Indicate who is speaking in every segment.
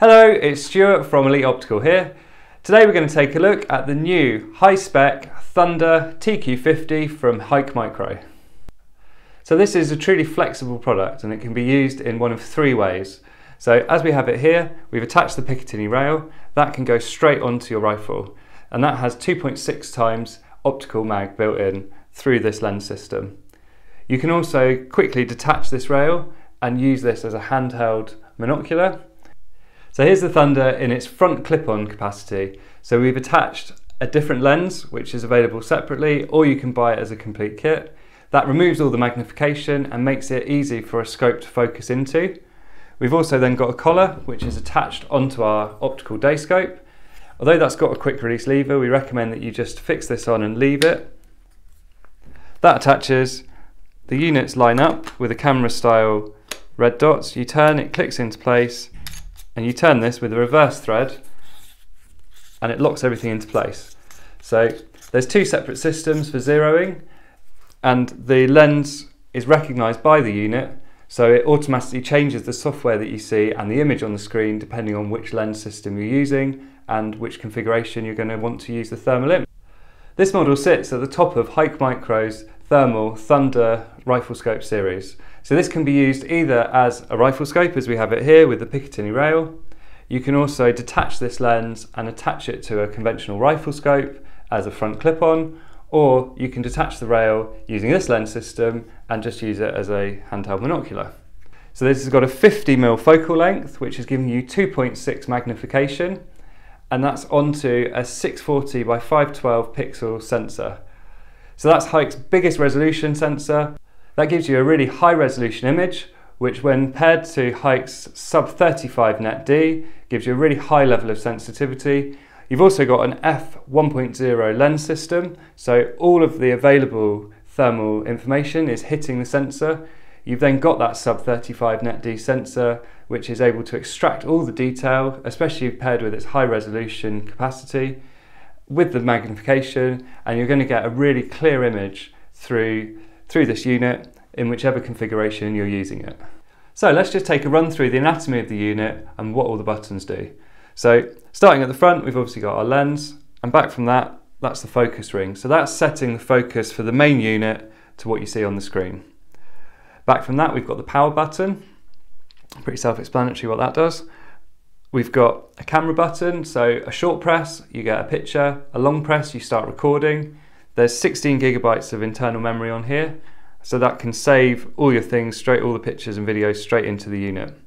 Speaker 1: Hello, it's Stuart from Elite Optical here. Today we're going to take a look at the new high-spec Thunder TQ50 from HIKMICRO. So this is a truly flexible product and it can be used in one of three ways. So as we have it here, we've attached the Picatinny rail, that can go straight onto your rifle and that has 2.6 times optical mag built in through this lens system. You can also quickly detach this rail and use this as a handheld monocular. So here's the Thunder in its front clip-on capacity. So we've attached a different lens, which is available separately, or you can buy it as a complete kit. That removes all the magnification and makes it easy for a scope to focus into. We've also then got a collar, which is attached onto our optical day scope. Although that's got a quick release lever, we recommend that you just fix this on and leave it. That attaches, the units line up with a camera style red dots. You turn, it clicks into place, and you turn this with a reverse thread, and it locks everything into place. So there's two separate systems for zeroing, and the lens is recognized by the unit, so it automatically changes the software that you see and the image on the screen depending on which lens system you're using and which configuration you're going to want to use the thermal image. This model sits at the top of HIKMICRO's thermal Thunder rifle scope series. So this can be used either as a rifle scope as we have it here with the Picatinny rail. You can also detach this lens and attach it to a conventional rifle scope as a front clip-on or you can detach the rail using this lens system and just use it as a handheld monocular. So this has got a 50mm focal length which is giving you 2.6 magnification and that's onto a 640 by 512 pixel sensor. So that's HIK's biggest resolution sensor. That gives you a really high resolution image, which when paired to HIK's sub 35 NETD, gives you a really high level of sensitivity. You've also got an f1.0 lens system, so all of the available thermal information is hitting the sensor. You've then got that sub 35 NETD sensor, which is able to extract all the detail, especially paired with its high resolution capacity with the magnification and you're going to get a really clear image through, through this unit in whichever configuration you're using it. So let's just take a run through the anatomy of the unit and what all the buttons do. So starting at the front, we've obviously got our lens and back from that, that's the focus ring. So that's setting the focus for the main unit to what you see on the screen. Back from that, we've got the power button. Pretty self-explanatory what that does. We've got a camera button, so a short press, you get a picture, a long press, you start recording. There's 16 gigabytes of internal memory on here, so that can save all your things straight, all the pictures and videos straight into the unit.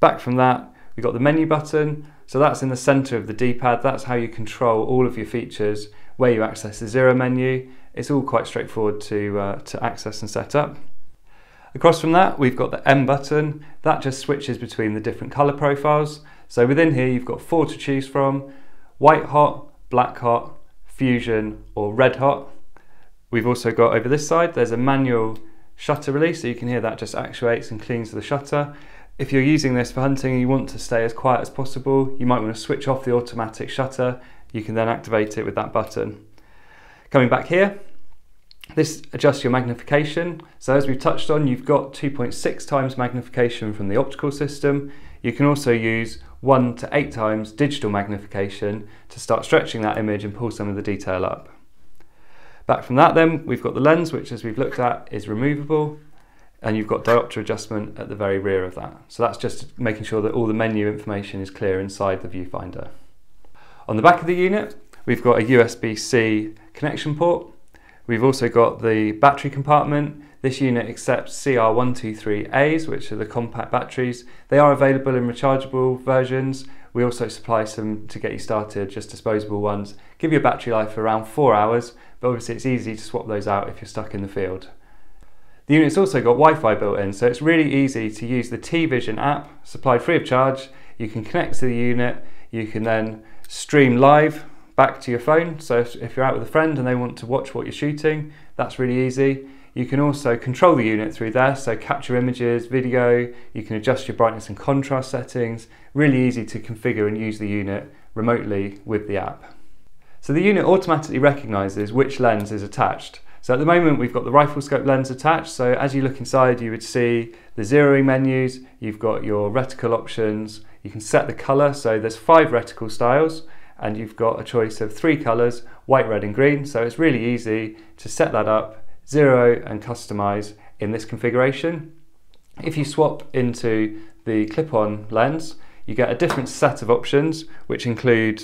Speaker 1: Back from that, we've got the menu button, so that's in the center of the D-pad, that's how you control all of your features, where you access the zero menu. It's all quite straightforward to, uh, to access and set up. Across from that, we've got the M button. That just switches between the different color profiles. So within here, you've got four to choose from, white hot, black hot, fusion, or red hot. We've also got over this side, there's a manual shutter release, so you can hear that just actuates and cleans the shutter. If you're using this for hunting and you want to stay as quiet as possible, you might want to switch off the automatic shutter. You can then activate it with that button. Coming back here, this adjusts your magnification. So as we've touched on, you've got 2.6 times magnification from the optical system. You can also use one to eight times digital magnification to start stretching that image and pull some of the detail up. Back from that then, we've got the lens, which as we've looked at is removable, and you've got diopter adjustment at the very rear of that. So that's just making sure that all the menu information is clear inside the viewfinder. On the back of the unit, we've got a USB-C connection port, We've also got the battery compartment. This unit accepts CR123As, which are the compact batteries. They are available in rechargeable versions. We also supply some to get you started, just disposable ones. Give you a battery life for around four hours, but obviously it's easy to swap those out if you're stuck in the field. The unit's also got Wi-Fi built in, so it's really easy to use the T-Vision app, supplied free of charge. You can connect to the unit, you can then stream live back to your phone. So if, you're out with a friend and they want to watch what you're shooting, that's really easy. You can also control the unit through there, so capture images, video, you can adjust your brightness and contrast settings. Really easy to configure and use the unit remotely with the app. So the unit automatically recognises which lens is attached. So at the moment we've got the rifle scope lens attached, so as you look inside you would see the zeroing menus, you've got your reticle options, you can set the colour, so there's five reticle styles and you've got a choice of three colours, white, red and green, so it's really easy to set that up, zero and customise in this configuration. If you swap into the clip-on lens, you get a different set of options which include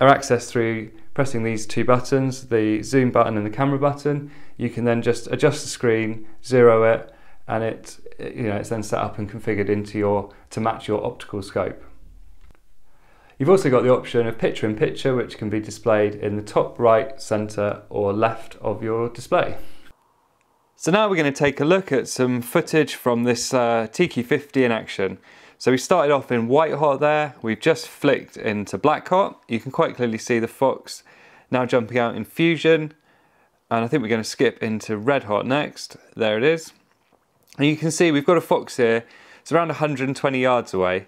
Speaker 1: are accessed through pressing these two buttons, the zoom button and the camera button. You can then just adjust the screen, zero it, and it you know it's then set up and configured into your to match your optical scope. You've also got the option of picture in picture which can be displayed in the top right, centre or left of your display. So now we're going to take a look at some footage from this uh, TQ50 in action. So we started off in white hot there, we've just flicked into black hot. You can quite clearly see the Fox now jumping out in fusion. And I think we're going to skip into red hot next. There it is. And you can see we've got a Fox here. It's around 120 yards away.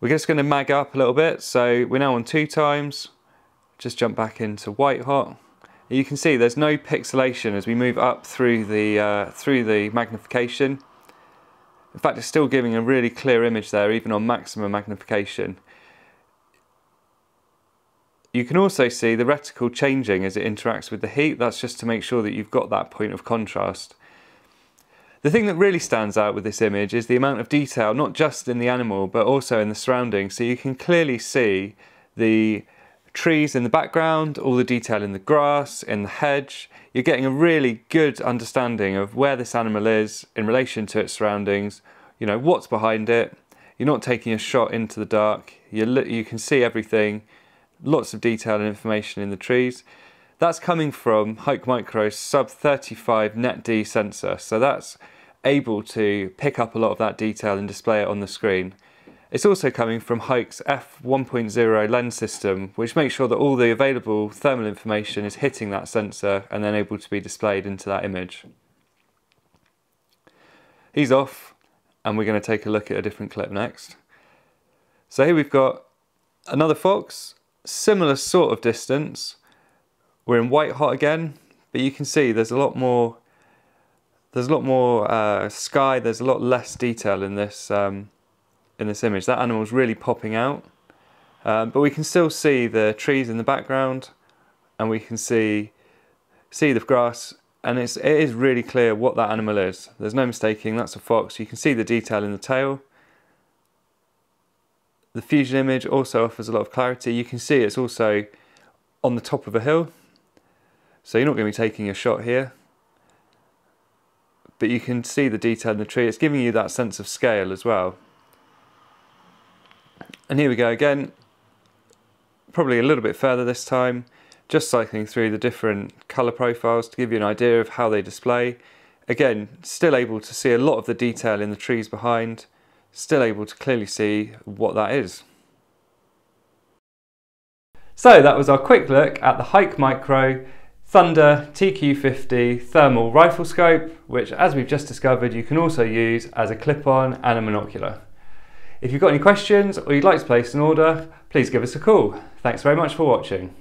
Speaker 1: We're just going to mag up a little bit. So we're now on two times. Just jump back into white hot. You can see there's no pixelation as we move up through the uh, through the magnification. In fact, it's still giving a really clear image there, even on maximum magnification. You can also see the reticle changing as it interacts with the heat. That's just to make sure that you've got that point of contrast. The thing that really stands out with this image is the amount of detail, not just in the animal, but also in the surroundings. So you can clearly see the trees in the background, all the detail in the grass, in the hedge. You're getting a really good understanding of where this animal is in relation to its surroundings, you know, what's behind it. You're not taking a shot into the dark. You, you can see everything, lots of detail and information in the trees. That's coming from HIKMICRO's sub 35 NetD sensor. So that's able to pick up a lot of that detail and display it on the screen. It's also coming from HIK's f1.0 lens system, which makes sure that all the available thermal information is hitting that sensor and then able to be displayed into that image. He's off, and we're going to take a look at a different clip next. So here we've got another fox, similar sort of distance. We're in white hot again, but you can see there's a lot more there's a lot more uh, sky, there's a lot less detail in this um, in this image. That animal is really popping out. Um, but we can still see the trees in the background and we can see see the grass and it's, it is really clear what that animal is. There's no mistaking, that's a fox. You can see the detail in the tail. The fusion image also offers a lot of clarity. You can see it's also on the top of a hill. So you're not going to be taking a shot here. But you can see the detail in the tree. It's giving you that sense of scale as well. And here we go again, probably a little bit further this time, just cycling through the different colour profiles to give you an idea of how they display. Again, still able to see a lot of the detail in the trees behind, still able to clearly see what that is. So that was our quick look at the HIKMICRO Thunder TQ50 thermal rifle scope, which as we've just discovered, you can also use as a clip-on and a monocular. If you've got any questions or you'd like to place an order, please give us a call. Thanks very much for watching.